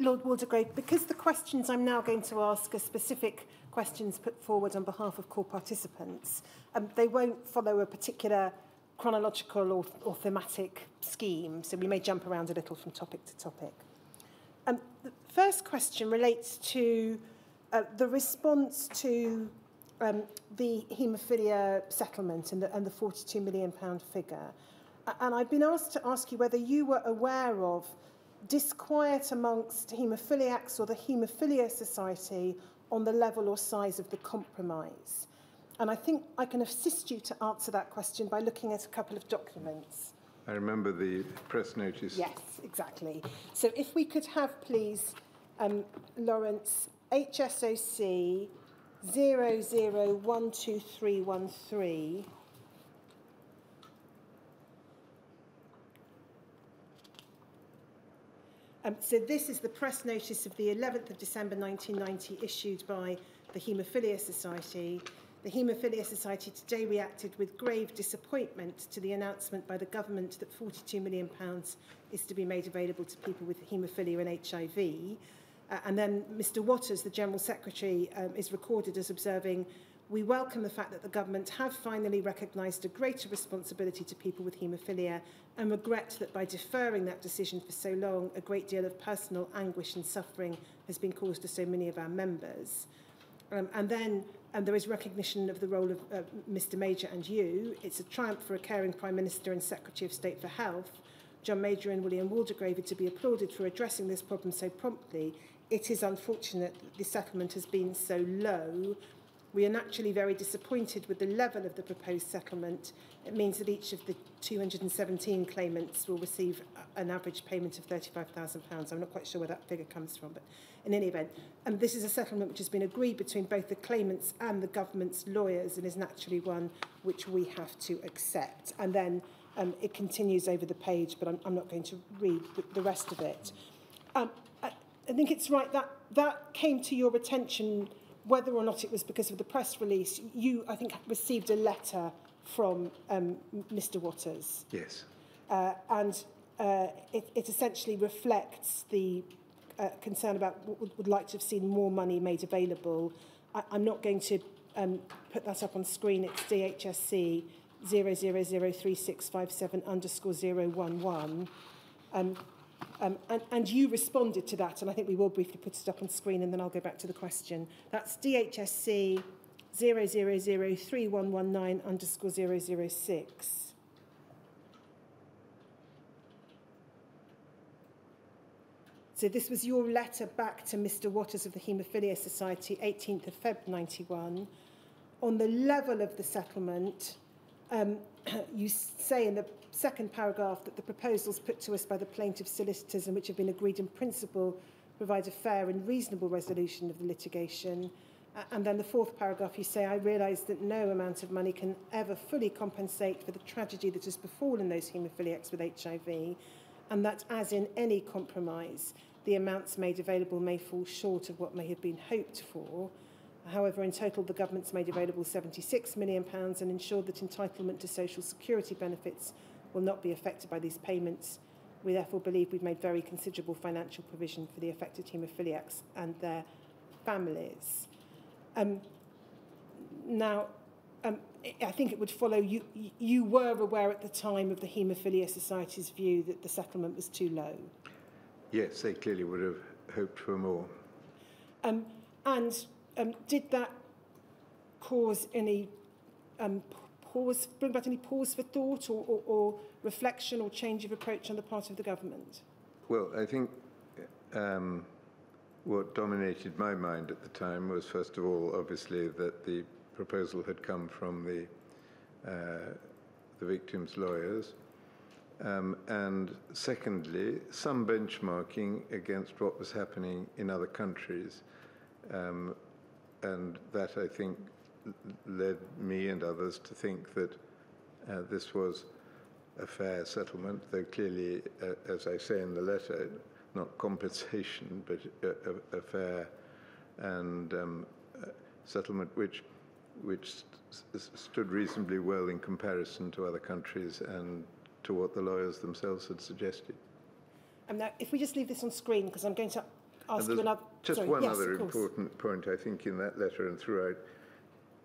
Lord Waldegrave, because the questions I'm now going to ask are specific questions put forward on behalf of core participants, um, they won't follow a particular chronological or, or thematic scheme, so we may jump around a little from topic to topic. Um, the first question relates to uh, the response to um, the haemophilia settlement and the, and the 42 million pound figure. And I've been asked to ask you whether you were aware of disquiet amongst haemophiliacs or the Haemophilia Society on the level or size of the compromise. And I think I can assist you to answer that question by looking at a couple of documents. I remember the press notice. Yes, exactly. So if we could have, please, um, Lawrence, HSOC 00121313. Um, so this is the press notice of the 11th of December 1990 issued by the Haemophilia Society. The Haemophilia Society today reacted with grave disappointment to the announcement by the government that £42 million is to be made available to people with haemophilia and HIV. Uh, and then Mr Waters, the General Secretary, um, is recorded as observing, we welcome the fact that the government have finally recognised a greater responsibility to people with haemophilia and regret that by deferring that decision for so long, a great deal of personal anguish and suffering has been caused to so many of our members. Um, and then and there is recognition of the role of uh, Mr Major and you. It's a triumph for a caring Prime Minister and Secretary of State for Health, John Major and William Waldegrave, to be applauded for addressing this problem so promptly. It is unfortunate that the settlement has been so low We are naturally very disappointed with the level of the proposed settlement. It means that each of the 217 claimants will receive an average payment of £35,000. I'm not quite sure where that figure comes from, but in any event, and this is a settlement which has been agreed between both the claimants and the government's lawyers and is naturally one which we have to accept. And then um, it continues over the page, but I'm, I'm not going to read the, the rest of it. Um, I, I think it's right that that came to your attention whether or not it was because of the press release, you, I think, received a letter from um, Mr Waters. Yes. Uh, and uh, it, it essentially reflects the uh, concern about would, would like to have seen more money made available. I, I'm not going to um, put that up on screen. It's DHSC 000365 underscore 011. Um, Um, and, and you responded to that, and I think we will briefly put it up on screen, and then I'll go back to the question. That's DHSC 00031119 underscore 006. So this was your letter back to Mr Waters of the Haemophilia Society, 18th of Feb 91. On the level of the settlement, um, you say in the second paragraph that the proposals put to us by the plaintiff's solicitors and which have been agreed in principle provide a fair and reasonable resolution of the litigation. Uh, and then the fourth paragraph, you say, I realise that no amount of money can ever fully compensate for the tragedy that has befallen those haemophiliacs with HIV, and that, as in any compromise, the amounts made available may fall short of what may have been hoped for. However, in total, the government's made available £76 million and ensured that entitlement to social security benefits will not be affected by these payments. We therefore believe we've made very considerable financial provision for the affected haemophiliacs and their families. Um, now, um, I think it would follow you, you were aware at the time of the Haemophilia Society's view that the settlement was too low. Yes, they clearly would have hoped for more. Um, and um, did that cause any um, pause, bring about any pause for thought or, or, or reflection or change of approach on the part of the government? Well, I think um, what dominated my mind at the time was, first of all, obviously, that the proposal had come from the, uh, the victims' lawyers. Um, and secondly, some benchmarking against what was happening in other countries. Um, and that, I think, led me and others to think that uh, this was a fair settlement, though clearly, uh, as I say in the letter, not compensation, but a, a, fair and um, uh, settlement which which st stood reasonably well in comparison to other countries and to what the lawyers themselves had suggested. And now, if we just leave this on screen, because I'm going to ask you another... Just sorry, one yes, other important point, I think, in that letter and throughout.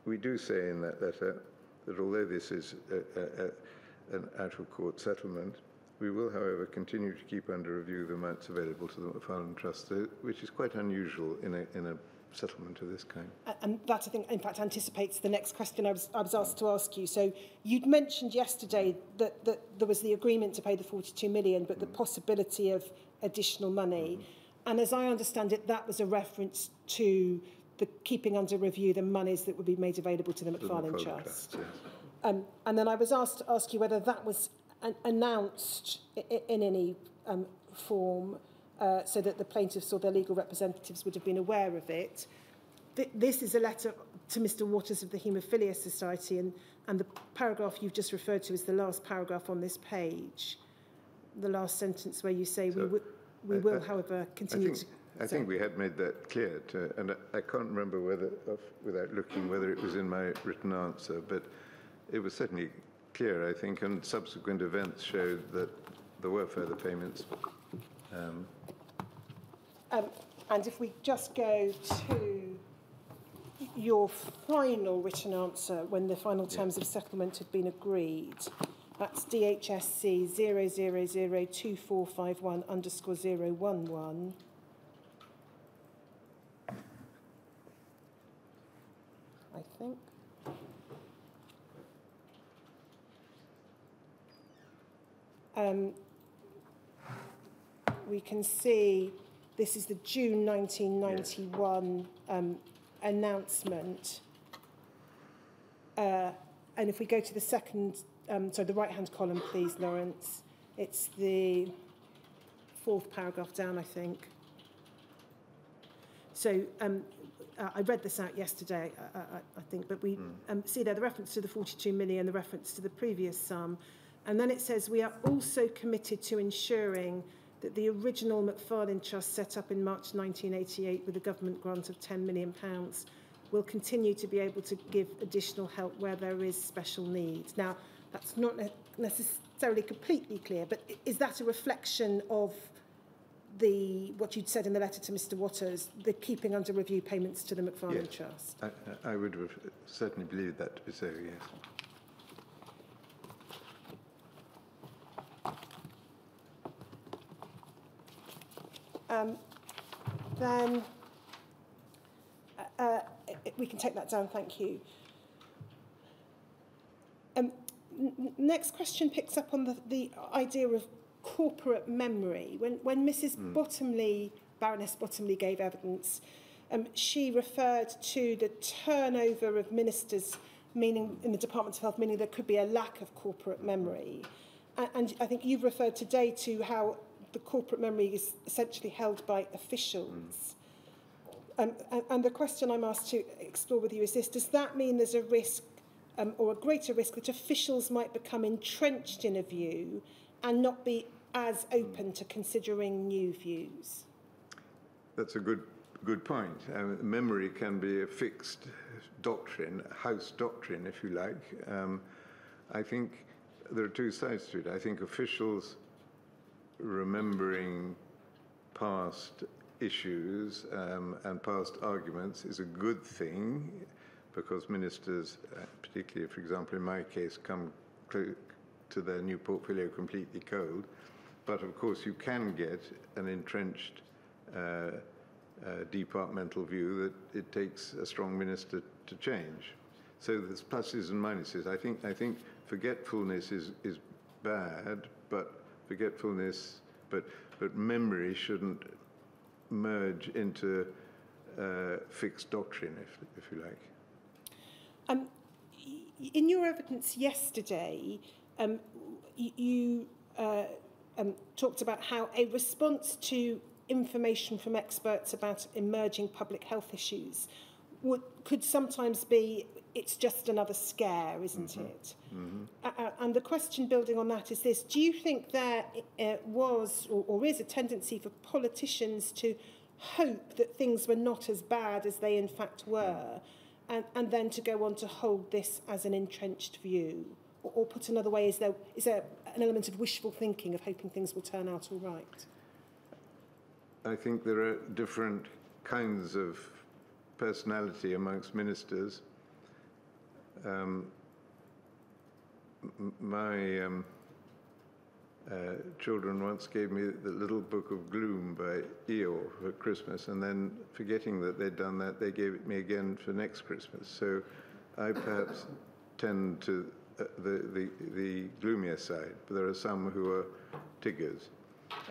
We do say in that letter that although this is a, a, an out-of-court settlement, we will, however, continue to keep under review the amounts available to the McFarlane Trust, which is quite unusual in a, in a settlement of this kind. And that, I think, in fact, anticipates the next question I was, I was asked to ask you. So you'd mentioned yesterday that, that there was the agreement to pay the 42 million, but the mm. possibility of additional money. Mm-hmm. And as I understand it, that was a reference to the keeping under review the monies that would be made available to the McFarlane Trust. yes. Um, and then I was asked to ask you whether that was an announced in any um, form uh, so that the plaintiffs or their legal representatives would have been aware of it. Th- this is a letter to Mr Waters of the Haemophilia Society and, and the paragraph you've just referred to is the last paragraph on this page. The last sentence where you say we, So, we I- will, I- however, continue think, to... I think we had made that clear, to, and I, I can't remember whether, of, without looking, whether it was in my written answer, but it was certainly clear, I think, and subsequent events showed that there were further payments. Um, Um, and if we just go to your final written answer when the final terms of settlement had been agreed, that's DHSC 0002451 underscore 011. Think. Um, we can see this is the June 1991 um, announcement. Uh, and if we go to the second, um, sorry, the right-hand column, please, Lawrence. It's the fourth paragraph down, I think. So um, uh, I read this out yesterday, uh, I, I think, but we um, see there the reference to the 42 million, the reference to the previous sum. And then it says, we are also committed to ensuring that the original McFarlane Trust set up in March 1988 with a government grant of £10 million pounds will continue to be able to give additional help where there is special need. Now, that's not ne- necessarily completely clear, but is that a reflection of the what you'd said in the letter to Mr Waters, the keeping under review payments to the McFarlane Yes. Trust? I, I would certainly believe that to be so, yes. Um, then uh, uh, we can take that down, thank you. Um, next question picks up on the, the idea of corporate memory. When, when Mrs Bottomley, Baroness Bottomley gave evidence, um, she referred to the turnover of ministers meaning in the Department of Health, meaning there could be a lack of corporate memory. And, and I think you've referred today to how the corporate memory is essentially held by officials. Um, and, and the question I'm asked to explore with you is this Does that mean there's a risk um, or a greater risk that officials might become entrenched in a view and not be as open to considering new views? That's a good, good point. Um, memory can be a fixed doctrine, house doctrine, if you like. Um, I think there are two sides to it. I think officials remembering past issues um, and past arguments is a good thing because ministers, uh, particularly, for example, in my case, come to their new portfolio completely cold. But of course, you can get an entrenched uh, uh, departmental view that it takes a strong minister to change. So there's pluses and minuses. I think I think forgetfulness is is bad, but forgetfulness, but but memory shouldn't merge into uh, fixed doctrine, if if you like. Um, in your evidence yesterday, um, you uh, um, talked about how a response to information from experts about emerging public health issues would, could sometimes be it's just another scare, isn't it? Uh, uh, and the question building on that is this Do you think there uh, was or, or is a tendency for politicians to hope that things were not as bad as they in fact were, and, and then to go on to hold this as an entrenched view? Or, or put another way, is there, is there an element of wishful thinking of hoping things will turn out all right? I think there are different kinds of personality amongst ministers. Um, my um, uh, children once gave me the little book of gloom by Eeyore for Christmas, and then forgetting that they'd done that, they gave it me again for next Christmas. So I perhaps tend to the, the, the gloomier side, but there are some who are tiggers.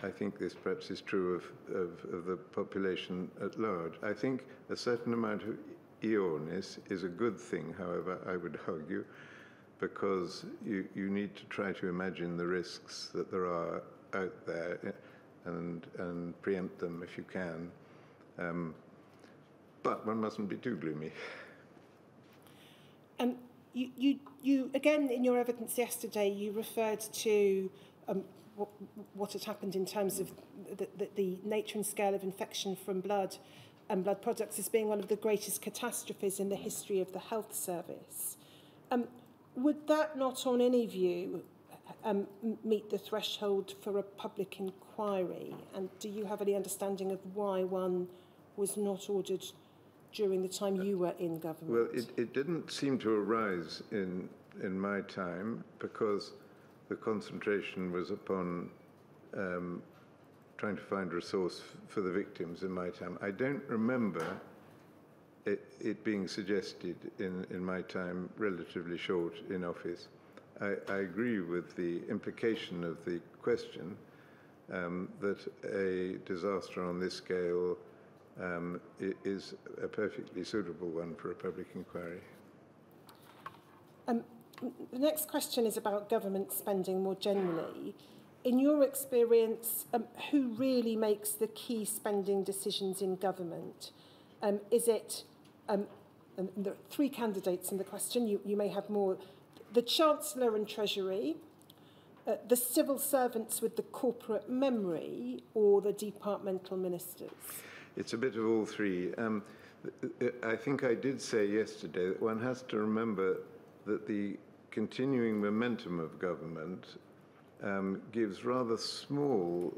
I think this perhaps is true of, of, of the population at large. I think a certain amount of Eeyoreness is a good thing, however, I would argue, because you, you need to try to imagine the risks that there are out there and, and preempt them if you can. Um, but one mustn't be too gloomy. Um, you, you, you, again, in your evidence yesterday, you referred to um, what, what had happened in terms of the, the, the nature and scale of infection from blood and blood products as being one of the greatest catastrophes in the history of the health service. Um, would that not, on any view, um, meet the threshold for a public inquiry? And do you have any understanding of why one was not ordered during the time you were in government? Well, it, it didn't seem to arise in, in my time because the concentration was upon um, trying to find resource for the victims in my time. I don't remember it, it being suggested in, in my time relatively short in office. I, I agree with the implication of the question um, that a disaster on this scale um, is a perfectly suitable one for a public inquiry. Um, the next question is about government spending more generally. In your experience, um, who really makes the key spending decisions in government? Um, is it um, and there are three candidates in the question, you, you may have more. The Chancellor and Treasury, uh, the civil servants with the corporate memory, or the departmental ministers? It's a bit of all three. Um, I think I did say yesterday that one has to remember that the continuing momentum of government um, gives rather small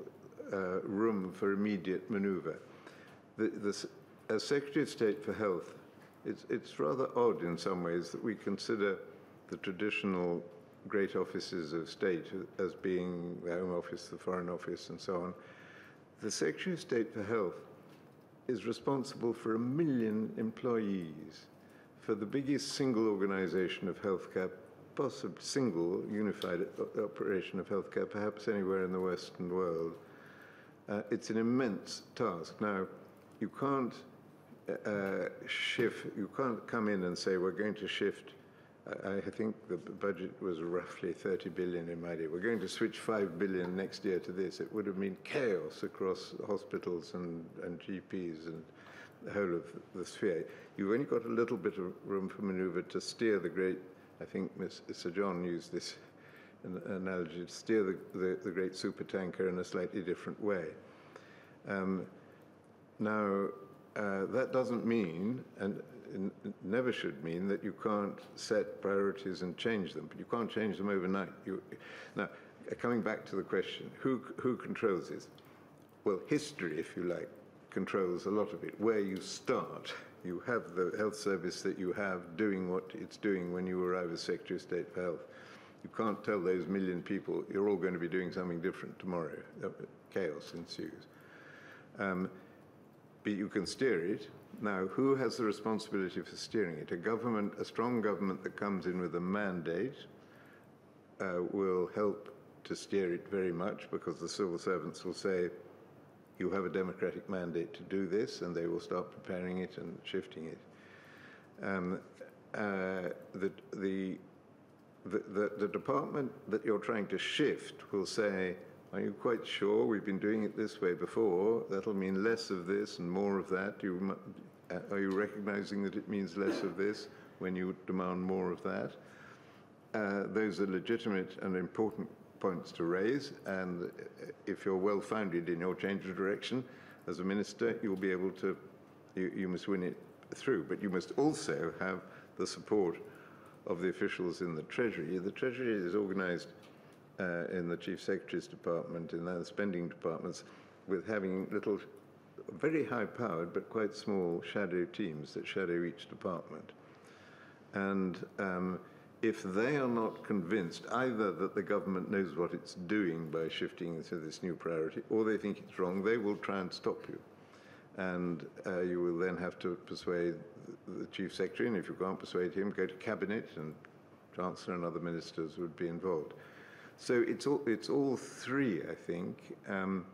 uh, room for immediate manoeuvre. The, the, as Secretary of State for Health, it's, it's rather odd in some ways that we consider the traditional great offices of state as being the Home Office, the Foreign Office, and so on. The Secretary of State for Health is responsible for a million employees for the biggest single organization of healthcare, possibly single unified operation of healthcare, perhaps anywhere in the Western world. Uh, it's an immense task. Now, you can't uh, shift, you can't come in and say we're going to shift. I, think the budget was roughly 30 billion in my day. We're going to switch 5 billion next year to this. It would have meant chaos across hospitals and, and GPs and the whole of the sphere. You've only got a little bit of room for maneuver to steer the great, I think Sir John used this analogy, to steer the, the, the great supertanker in a slightly different way. Um, now, uh, that doesn't mean, and never should mean, that you can't set priorities and change them, but you can't change them overnight. You, now, coming back to the question, who, who controls this? Well, history, if you like, controls a lot of it. Where you start, you have the health service that you have doing what it's doing when you arrive as Secretary of State for Health. You can't tell those million people you're all going to be doing something different tomorrow. Uh, chaos ensues. Um, but you can steer it. Now, who has the responsibility for steering it? A government, a strong government that comes in with a mandate uh, will help to steer it very much because the civil servants will say, you have a democratic mandate to do this, and they will start preparing it and shifting it. Um, uh, the, the, the, the department that you're trying to shift will say, are you quite sure we've been doing it this way before? That'll mean less of this and more of that. You, are you recognizing that it means less of this when you demand more of that? Uh, those are legitimate and important points to raise, and uh, if you're well founded in your change of direction as a minister, you'll be able to, you, you must win it through. But you must also have the support of the officials in the Treasury. The Treasury is organized uh, in the Chief Secretary's department, in the spending departments, with having little very high powered but quite small shadow teams that shadow each department. And um, if they are not convinced either that the government knows what it's doing by shifting to this new priority or they think it's wrong, they will try and stop you. And uh, you will then have to persuade the chief secretary, and if you can't persuade him, go to cabinet, and chancellor and other ministers would be involved. So it's all, it's all three, I think. Um,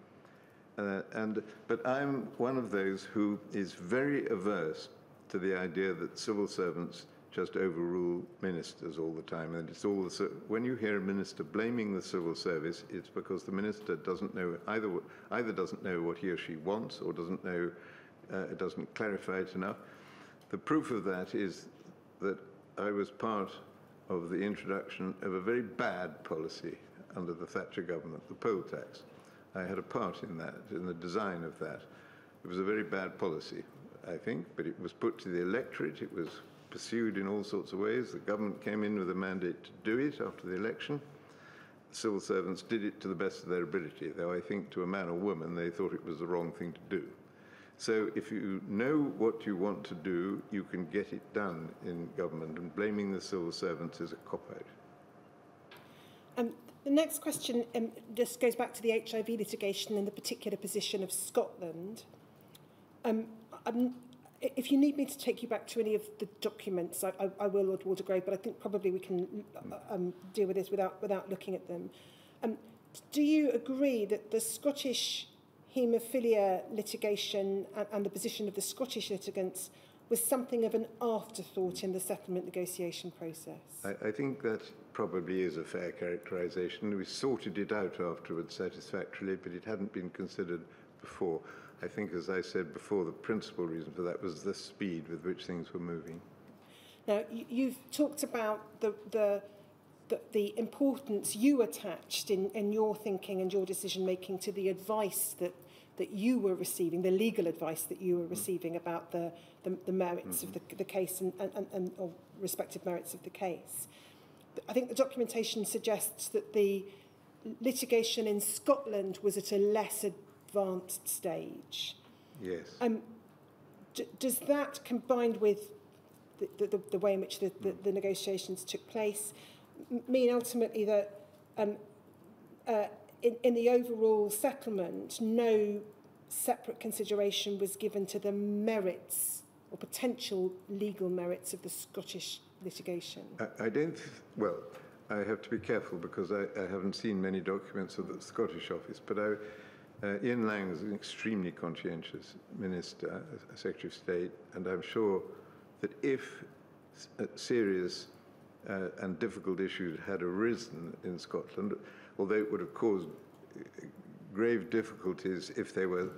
uh, and, but I'm one of those who is very averse to the idea that civil servants just overrule ministers all the time. And it's all the, when you hear a minister blaming the civil service, it's because the minister doesn't know either either doesn't know what he or she wants or doesn't know uh, doesn't clarify it enough. The proof of that is that I was part of the introduction of a very bad policy under the Thatcher government, the poll tax. I had a part in that, in the design of that. It was a very bad policy, I think, but it was put to the electorate. It was pursued in all sorts of ways. The government came in with a mandate to do it after the election. The civil servants did it to the best of their ability, though I think to a man or woman they thought it was the wrong thing to do. So if you know what you want to do, you can get it done in government, and blaming the civil servants is a cop-out. Um, The next question um, just goes back to the HIV litigation and the particular position of Scotland. Um, I'm, if you need me to take you back to any of the documents, I, I, I will, Lord Watergrave, but I think probably we can uh, um, deal with this without, without looking at them. Um, do you agree that the Scottish haemophilia litigation and, and the position of the Scottish litigants was something of an afterthought in the settlement negotiation process? I, I think that probably is a fair characterisation. We sorted it out afterwards satisfactorily, but it hadn't been considered before. I think, as I said before, the principal reason for that was the speed with which things were moving. Now, you've talked about the, the, the, the importance you attached in, in your thinking and your decision making to the advice that, that you were receiving, the legal advice that you were receiving about the, the, the merits mm -hmm. of the, the case and, and, and or respective merits of the case. I think the documentation suggests that the litigation in Scotland was at a less advanced stage. Yes. Um, does that, combined with the, the, the way in which the, the, the negotiations took place, mean ultimately that um, uh, in, in the overall settlement, no separate consideration was given to the merits or potential legal merits of the Scottish litigation? I, I don't, well, I have to be careful because I, I haven't seen many documents of the Scottish office, but I, Uh, Ian Lang is an extremely conscientious minister, a Secretary of State, and I'm sure that if uh, serious uh, and difficult issues had arisen in Scotland, although it would have caused uh, grave difficulties if they were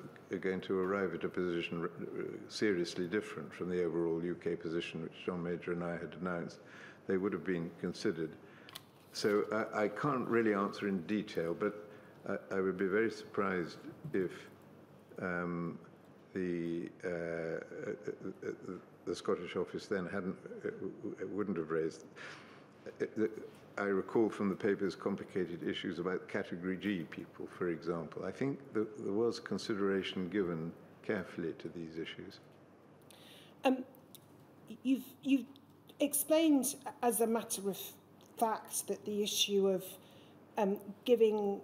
going to arrive at a position uh, seriously different from the overall UK position which John Major and I had announced, they would have been considered. So I, I can't really answer in detail, but I, I would be very surprised if um, the uh, uh, uh, the Scottish office then hadn't uh, wouldn't have raised. I recall from the papers complicated issues about category G people, for example. I think there was consideration given carefully to these issues. Um, you've, you've explained as a matter of fact that the issue of um, giving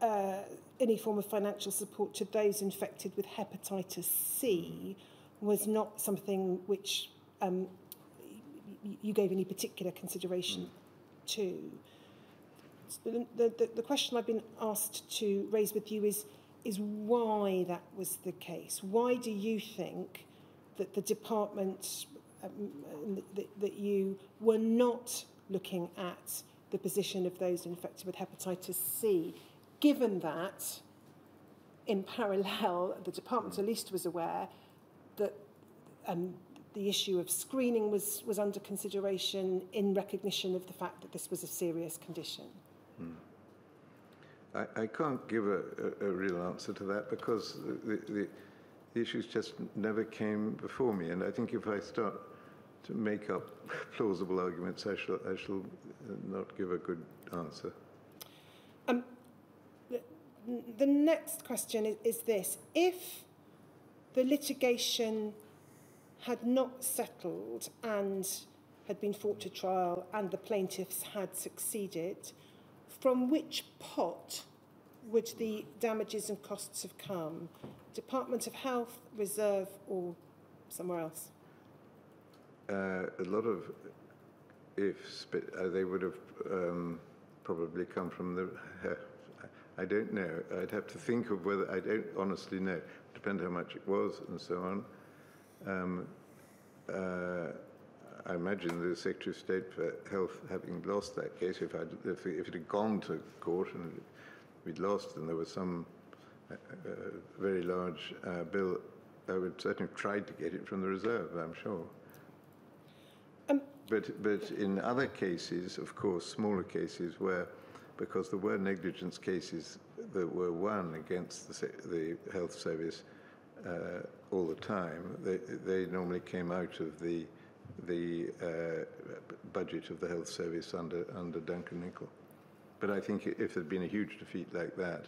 uh, any form of financial support to those infected with hepatitis C was not something which um, you gave any particular consideration mm. To. The, the, the question I've been asked to raise with you is, is why that was the case. Why do you think that the department, um, that, that you were not looking at the position of those infected with hepatitis C given that, in parallel, the department at least was aware that um, the issue of screening was, was under consideration in recognition of the fact that this was a serious condition. Hmm. I, I can't give a, a, a real answer to that because the, the, the issues just never came before me. And I think if I start to make up plausible arguments, I shall, I shall not give a good answer. Um, the next question is, is this. If the litigation had not settled and had been fought to trial and the plaintiffs had succeeded, from which pot would the damages and costs have come? Department of Health, Reserve, or somewhere else? Uh, a lot of ifs, but uh, they would have um, probably come from the. Uh, I don't know. I'd have to think of whether. I don't honestly know. Depend how much it was and so on. Um, uh, I imagine the Secretary of State for Health, having lost that case, if, I'd, if, if it had gone to court and we'd lost and there was some uh, uh, very large uh, bill, I would certainly have tried to get it from the reserve, I'm sure. Um, but, but in other cases, of course, smaller cases where, because there were negligence cases that were won against the, the health service uh, all the time, they, they normally came out of the the uh, budget of the health service under under Duncan Nichol. But I think if there'd been a huge defeat like that,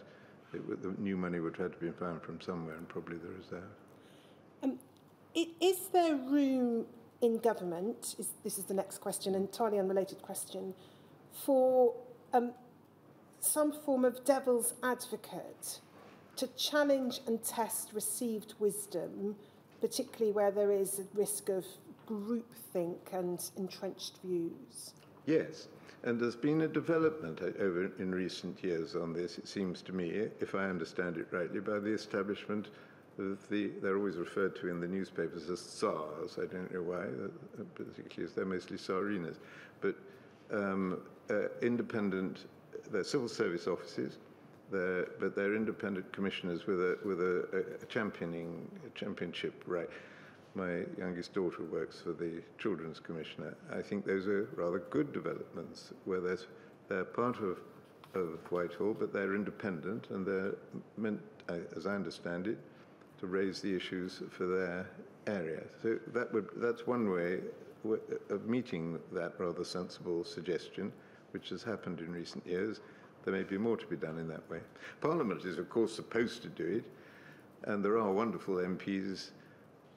the new money would have had to be found from somewhere, and probably the reserve. Um, is there room in government? Is, this is the next question, entirely unrelated question, for um, some form of devil's advocate to challenge and test received wisdom, particularly where there is a risk of groupthink and entrenched views? Yes, and there's been a development over in recent years on this, it seems to me, if I understand it rightly, by the establishment of the, they're always referred to in the newspapers as tsars. I don't know why, uh, particularly as they're mostly tsarinas, but um, uh, independent, they're civil service offices, they're, but they're independent commissioners with a, with a, a championing, a championship right. My youngest daughter works for the Children's Commissioner. I think those are rather good developments where they're part of, of Whitehall, but they're independent and they're meant, as I understand it, to raise the issues for their area. So that would, that's one way of meeting that rather sensible suggestion, which has happened in recent years. There may be more to be done in that way. Parliament is, of course, supposed to do it, and there are wonderful MPs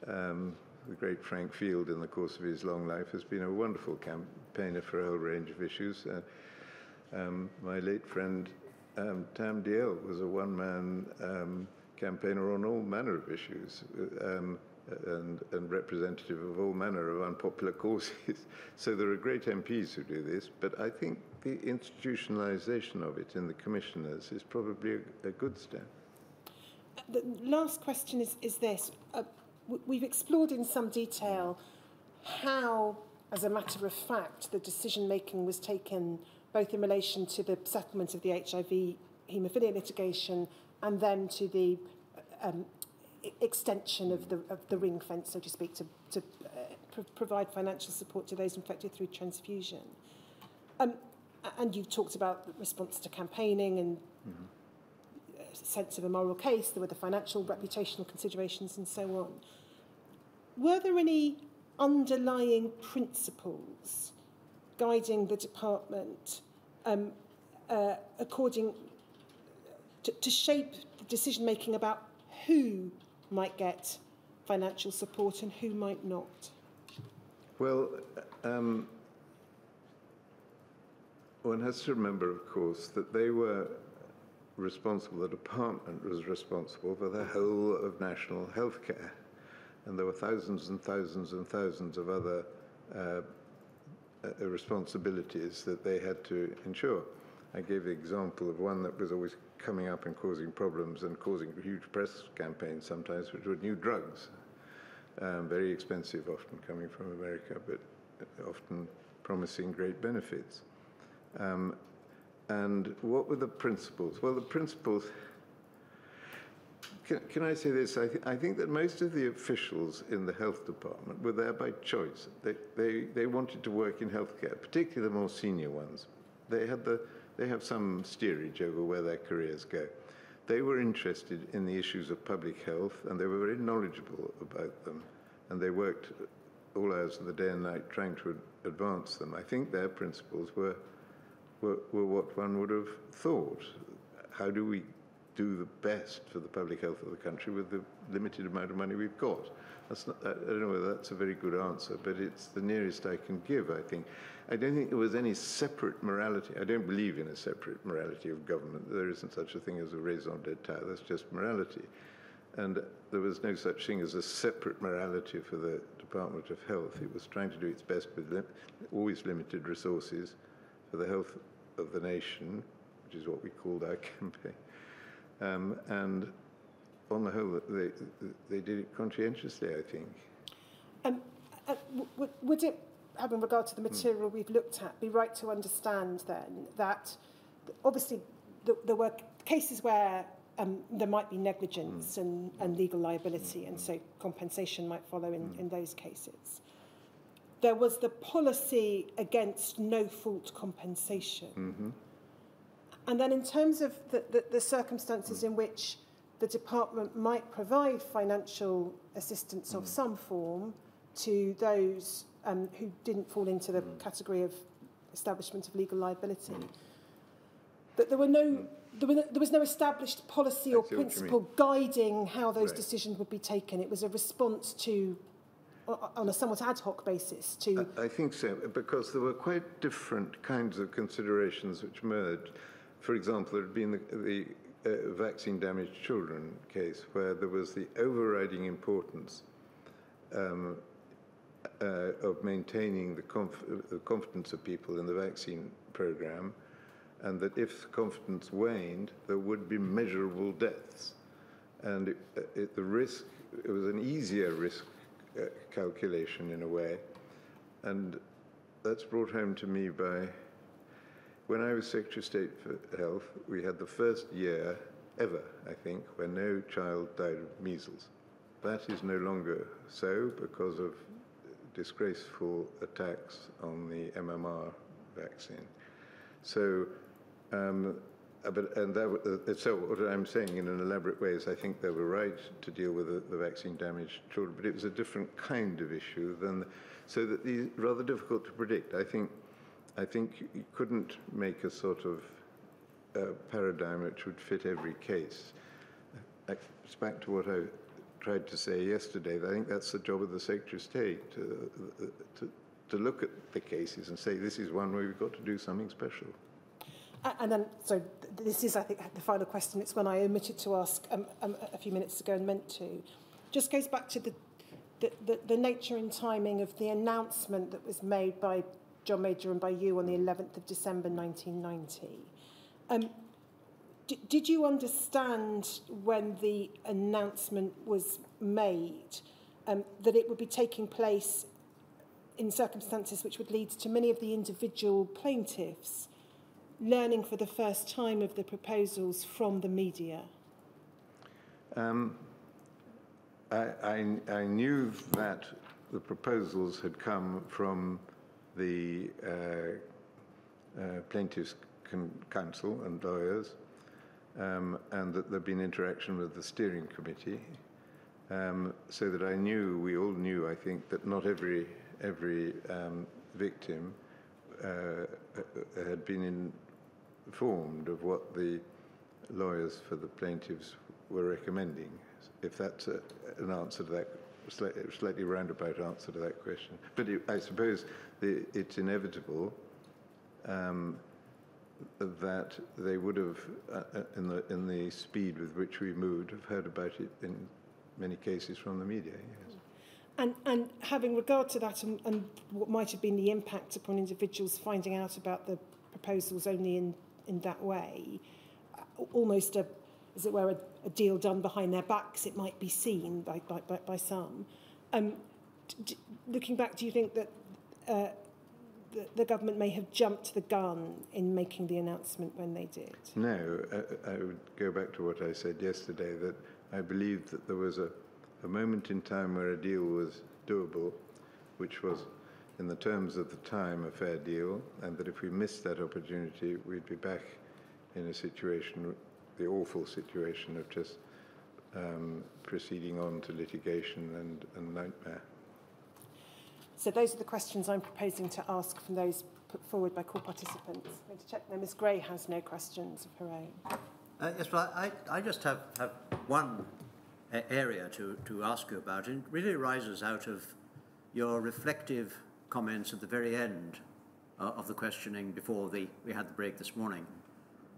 um, the great Frank Field, in the course of his long life, has been a wonderful campaigner for a whole range of issues. Uh, um, my late friend um, Tam Dalyell was a one-man um, campaigner on all manner of issues um, and, and, representative of all manner of unpopular causes. so there are great MPs who do this, but I think the institutionalization of it in the commissioners is probably a, a good step. The last question is, is this. Uh, we've explored in some detail how, as a matter of fact, the decision making was taken both in relation to the settlement of the HIV haemophilia litigation and then to the um, extension of the, of the ring fence, so to speak, to, to uh, pr provide financial support to those infected through transfusion. Um, and you've talked about the response to campaigning and mm -hmm sense of a moral case, there were the financial, reputational considerations, and so on. Were there any underlying principles guiding the department um, uh, according to, to shape the decision making about who might get financial support and who might not? Well, um, one has to remember, of course, that they were responsible, the department was responsible for the whole of national health care. And there were thousands and thousands and thousands of other uh, uh, responsibilities that they had to ensure. I gave the example of one that was always coming up and causing problems and causing huge press campaigns sometimes, which were new drugs. Um, very expensive, often coming from America, but often promising great benefits. Um, and what were the principles? Well, the principles. Can, can I say this? I, th I, think that most of the officials in the health department were there by choice. They, they, they wanted to work in healthcare, particularly the more senior ones. They, had the, they have some steerage over where their careers go. They were interested in the issues of public health and they were very knowledgeable about them. And they worked all hours of the day and night trying to advance them. I think their principles were were, were what one would have thought. How do we do the best for the public health of the country with the limited amount of money we've got. That's not, I don't know whether that's a very good answer, but it's the nearest I can give, I think. I don't think there was any separate morality. I don't believe in a separate morality of government. There isn't such a thing as a raison d'etat. That's just morality. And there was no such thing as a separate morality for the Department of Health. It was trying to do its best with lim always limited resources for the health of the nation, which is what we called our campaign. Um, and on the whole, they, they did it conscientiously, I think. Um, uh, would it, having regard to the material we've looked at, be right to understand then that obviously th there were cases where um, there might be negligence mm. and, and legal liability, mm. and so compensation might follow in, mm. in those cases. There was the policy against no fault compensation. Mm -hmm. And then, in terms of the, the, the circumstances in which the department might provide financial assistance mm. of some form to those um, who didn't fall into the mm. category of establishment of legal liability. Mm. That there were no mm. there, were, there was no established policy or principle guiding how those right. decisions would be taken. It was a response to on a somewhat ad hoc basis to I, think so because there were quite different kinds of considerations which merged for example there had been the, the uh, vaccine damaged children case where there was the overriding importance um, uh, of maintaining the, conf the confidence of people in the vaccine program and that if confidence waned, there would be measurable deaths. And it, it, the risk, it was an easier risk calculation in a way. And that's brought home to me by when I was Secretary of State for Health, we had the first year ever, I think, where no child died of measles. That is no longer so because of disgraceful attacks on the MMR vaccine. So, um, uh, but, and that, uh, so what I'm saying in an elaborate way is I think they were right to deal with the, the vaccine damaged children, but it was a different kind of issue than, so that these rather difficult to predict. I think I think you couldn't make a sort of uh, paradigm which would fit every case. It's back to what I tried to say yesterday. I think that's the job of the Secretary of State to, to, to look at the cases and say this is one where we've got to do something special. And then, so this is, I think, the final question. It's one I omitted to ask um, um, a few minutes ago and meant to. Just goes back to the, the, the, the nature and timing of the announcement that was made by John Major and by you on the 11th of December 1990. Um, did you understand when the announcement was made um, that it would be taking place in circumstances which would lead to many of the individual plaintiffs learning for the first time of the proposals from the media? Um, I, I, I knew that the proposals had come from the uh, uh, plaintiffs' counsel and lawyers, um, and that there'd been interaction with the steering committee, um, so that I knew, we all knew, I think, that not every every um, victim uh, had been informed of what the lawyers for the plaintiffs were recommending. If that's a, an answer to that slightly, slightly roundabout answer to that question. But it, I suppose the, it's inevitable um, that they would have, uh, uh, in, the, in the speed with which we moved, have heard about it in many cases from the media. Yes. And, and having regard to that and, and what might have been the impact upon individuals finding out about the proposals only in, in that way, almost a, as it were, a, a deal done behind their backs, it might be seen by, by, by, by some. Um, looking back, do you think that uh, the, the government may have jumped the gun in making the announcement when they did? No, I, I would go back to what I said yesterday, that I believed that there was a, a moment in time where a deal was doable, which was in the terms of the time a fair deal, and that if we missed that opportunity, we'd be back in a situation, the awful situation of just um, proceeding on to litigation and, and nightmare. So those are the questions I'm proposing to ask from those put forward by core participants. I'm going to check now. Ms Gray has no questions of her own. Uh, yes, well, I, I just have, have one area to, to ask you about. and It really arises out of your reflective comments at the very end uh, of the questioning before the, we had the break this morning,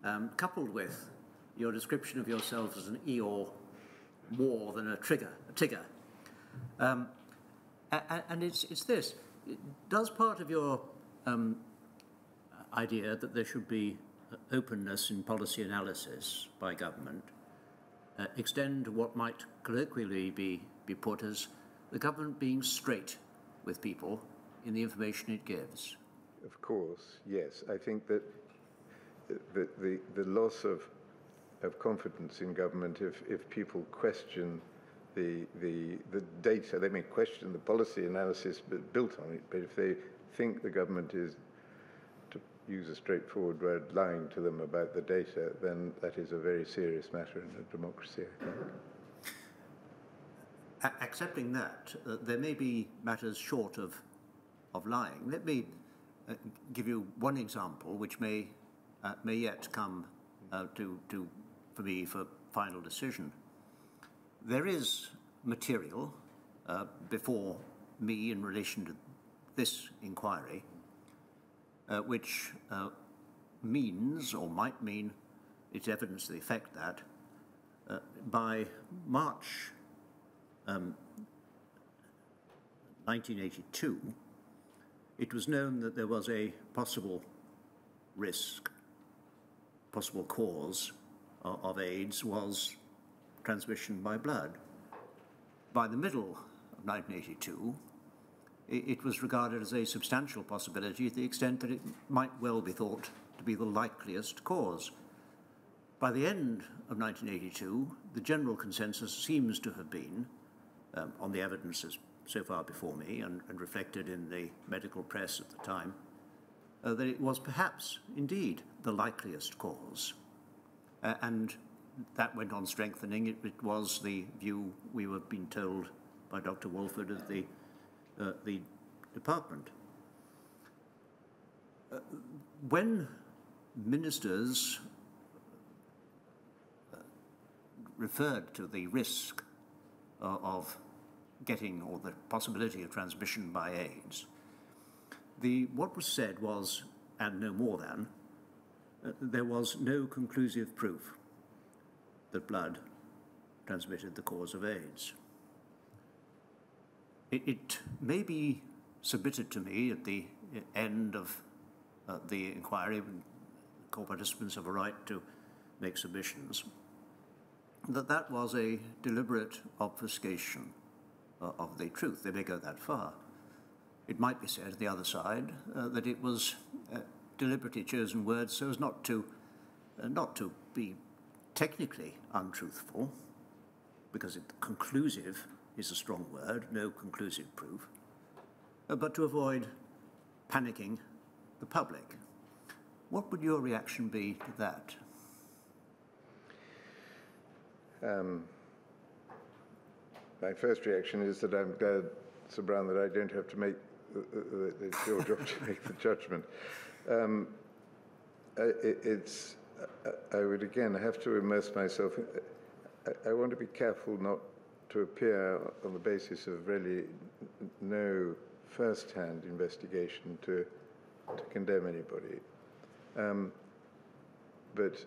um, coupled with your description of yourself as an Eeyore more than a trigger, a Tigger. Um, and it's, it's this. Does part of your um, idea that there should be openness in policy analysis by government uh, extend to what might colloquially be, be put as the government being straight with people in the information it gives? Of course, yes. I think that the, the, the loss of, of confidence in government, if, if people question the, the, the data, they may question the policy analysis built on it, but if they think the government is, to use a straightforward word, lying to them about the data, then that is a very serious matter in a democracy, I think. Accepting that, uh, there may be matters short of, of lying. Let me uh, give you one example which may, uh, may yet come uh, to, to, for me for final decision. There is material uh, before me in relation to this inquiry uh, which uh, means or might mean it's evidence to the effect that by March um, 1982, it was known that there was a possible risk, possible cause of, of AIDS was transmission by blood. By the middle of 1982, it, it was regarded as a substantial possibility to the extent that it might well be thought to be the likeliest cause. By the end of 1982, the general consensus seems to have been, um, on the evidences so far before me and, and reflected in the medical press at the time, uh, that it was perhaps indeed the likeliest cause. Uh, and that went on strengthening. It, it, was the view we were being told by Dr. Walford of the, uh, the department. Uh, when ministers uh, referred to the risk uh, of getting or the possibility of transmission by AIDS. The, what was said was, and no more than, uh, there was no conclusive proof that blood transmitted the cause of AIDS. It, it may be submitted to me at the end of uh, the inquiry, when core participants have a right to make submissions, that that was a deliberate obfuscation of the truth. They may go that far. It might be said, the other side, uh, that it was uh, deliberately chosen words so as not to, uh, not to be technically untruthful, because it, conclusive is a strong word, no conclusive proof, uh, but to avoid panicking the public. What would your reaction be to that? Um, my first reaction is that I'm glad, Sir Brian, that I don't have to make, uh, uh, it's your job to make the judgment. Um, it, it's, I would again have to immerse myself. I, I want to be careful not to appear on the basis of really no first-hand investigation to, to condemn anybody. Um, but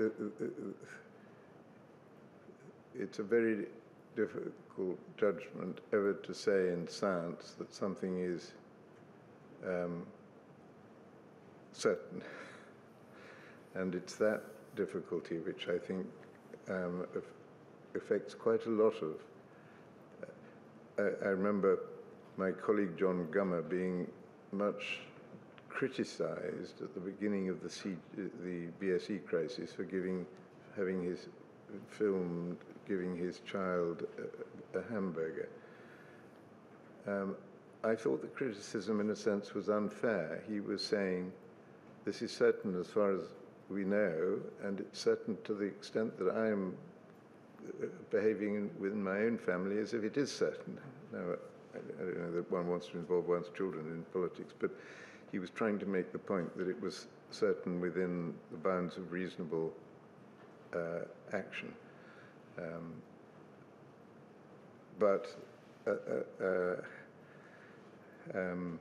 uh, uh, it's a very difficult judgment ever to say in science that something is um, certain. and it's that difficulty which I think um, affects quite a lot of. Uh, I, remember my colleague John Gummer being much criticized at the beginning of the, C, the BSE crisis for giving, having his film giving his child a, a hamburger. Um, I thought the criticism, in a sense, was unfair. He was saying, this is certain as far as we know, and it's certain to the extent that I am uh, behaving within my own family as if it is certain. Now, I, I don't know that one wants to involve one's children in politics, but he was trying to make the point that it was certain within the bounds of reasonable uh, action. Um, but uh, uh, uh um,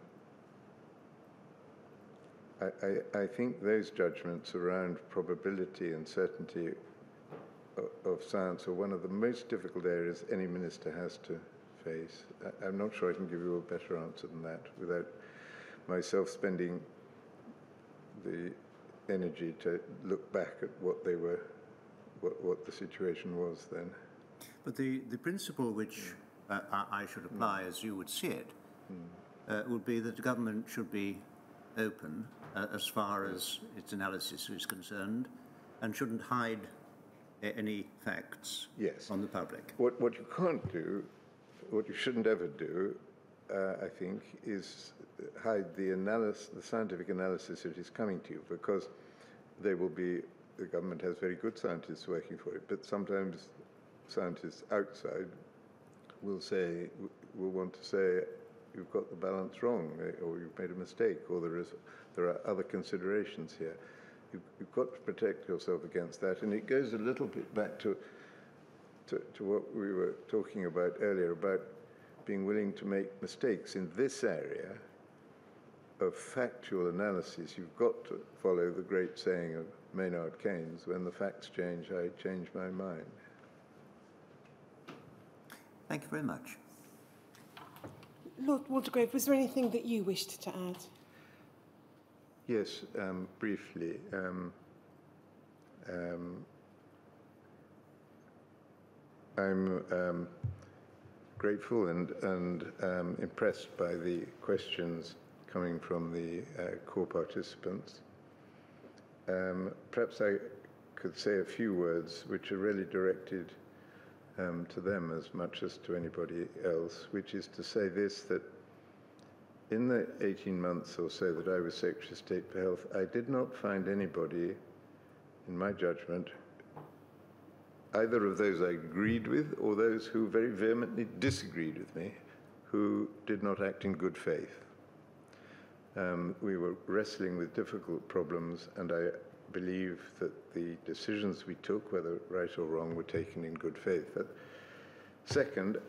I, I, I, think those judgments around probability and certainty of, of, science are one of the most difficult areas any minister has to face. I, I'm not sure I can give you a better answer than that without myself spending the energy to look back at what they were, what, what the situation was then. But the, the principle which uh, I should apply mm. as you would see it mm. uh, would be that the government should be open uh, as far as its analysis is concerned and shouldn't hide any facts yes. on the public. What, what you can't do, what you shouldn't ever do, uh, I think, is hide the analysis, the scientific analysis that is coming to you, because they will be. The government has very good scientists working for it, but sometimes scientists outside will say, will want to say, you've got the balance wrong, eh, or you've made a mistake, or there is, there are other considerations here. You've, you've got to protect yourself against that, and it goes a little bit back to, to, to what we were talking about earlier about being willing to make mistakes in this area of factual analysis. You've got to follow the great saying of Maynard Keynes: "When the facts change, I change my mind." Thank you very much. Lord Waldegrave, was there anything that you wished to add? Yes, um, briefly. Um, um, I'm um, grateful and, and um, impressed by the questions coming from the uh, core participants. Um, perhaps I could say a few words which are really directed um, to them as much as to anybody else, which is to say this that in the 18 months or so that I was Secretary of State for Health, I did not find anybody, in my judgment, either of those I agreed with or those who very vehemently disagreed with me, who did not act in good faith. Um, we were wrestling with difficult problems, and I believe that the decisions we took, whether right or wrong, were taken in good faith. But second,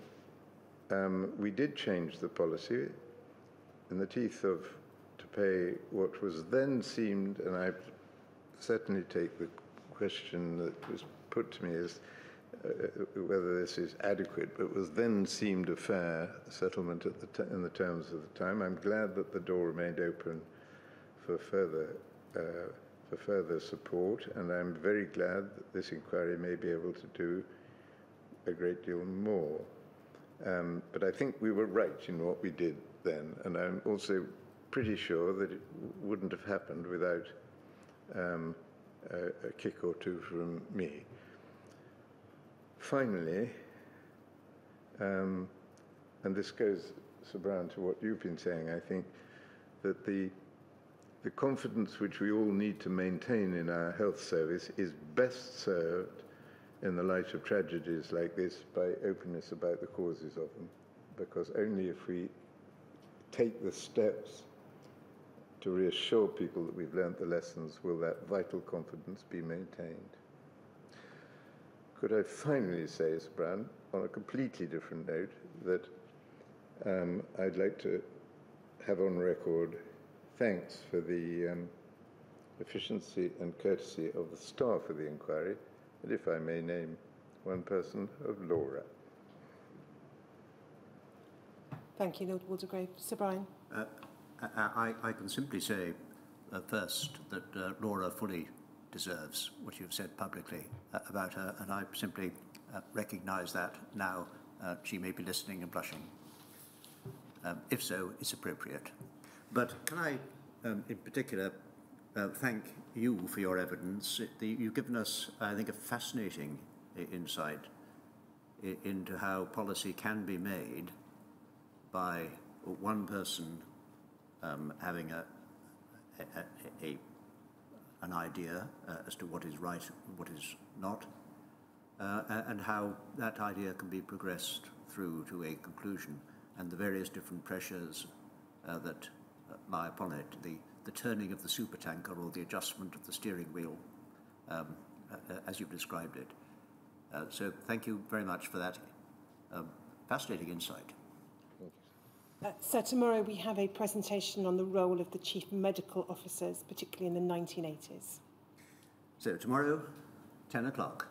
um, we did change the policy in the teeth of to pay what was then seemed, and I certainly take the question that was put to me as uh, whether this is adequate, but was then seemed a fair settlement at the in the terms of the time. I'm glad that the door remained open for further uh, for further support, and I'm very glad that this inquiry may be able to do a great deal more. Um, but I think we were right in what we did then, and I'm also pretty sure that it wouldn't have happened without um, a, a kick or two from me. Finally, um, and this goes, Sir Brian, to what you've been saying, I think that the the confidence which we all need to maintain in our health service is best served in the light of tragedies like this by openness about the causes of them. Because only if we take the steps to reassure people that we've learnt the lessons will that vital confidence be maintained. Could I finally say, Sir Brian, on a completely different note, that um, I'd like to have on record thanks for the um, efficiency and courtesy of the staff of the inquiry, and if I may name one person, of Laura. Thank you, Lord Waldegrave. Sir Brian. Uh, I, I, can simply say uh, first that uh, Laura fully deserves what you've said publicly uh, about her, and I simply uh, recognise that now uh, she may be listening and blushing. Um, if so, it's appropriate. But can I, um, in particular, uh, thank you for your evidence. It, the, you've given us, I think, a fascinating insight into how policy can be made by one person um, having a, a, a, an idea uh, as to what is right and what is not, uh, and how that idea can be progressed through to a conclusion, and the various different pressures uh, that my upon it, the, the turning of the supertanker or the adjustment of the steering wheel, um, uh, uh, as you've described it. Uh, so thank you very much for that um, fascinating insight. Uh, so tomorrow we have a presentation on the role of the chief medical officers, particularly in the 1980s. So tomorrow, 10 o'clock.